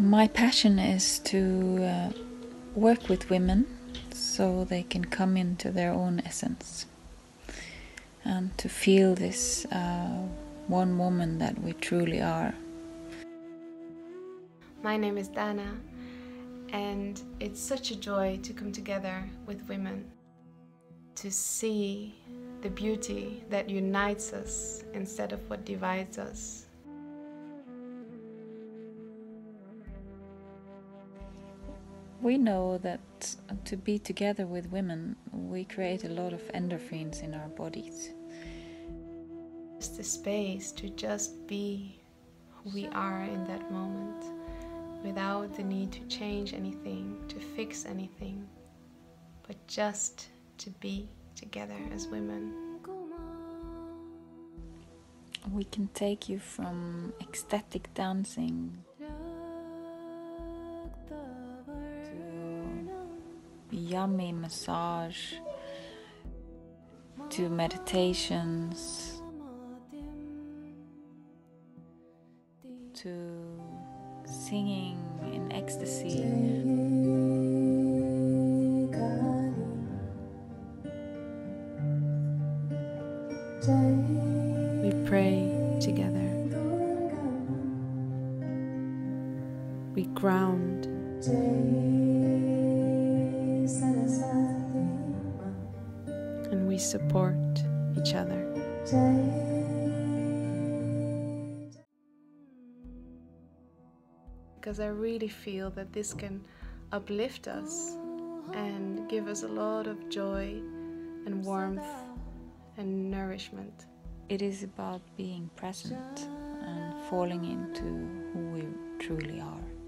My passion is to uh, work with women so they can come into their own essence and to feel this uh, one woman that we truly are. My name is Dana, and it's such a joy to come together with women to see the beauty that unites us instead of what divides us. We know that uh, to be together with women, we create a lot of endorphins in our bodies. Just the space to just be who we are in that moment without the need to change anything, to fix anything, but just to be together as women. We can take you from ecstatic dancing yummy massage to meditations to singing in ecstasy. We pray together. We ground. Support each other. Because I really feel that this can uplift us and give us a lot of joy and warmth and nourishment. It is about being present and falling into who we truly are.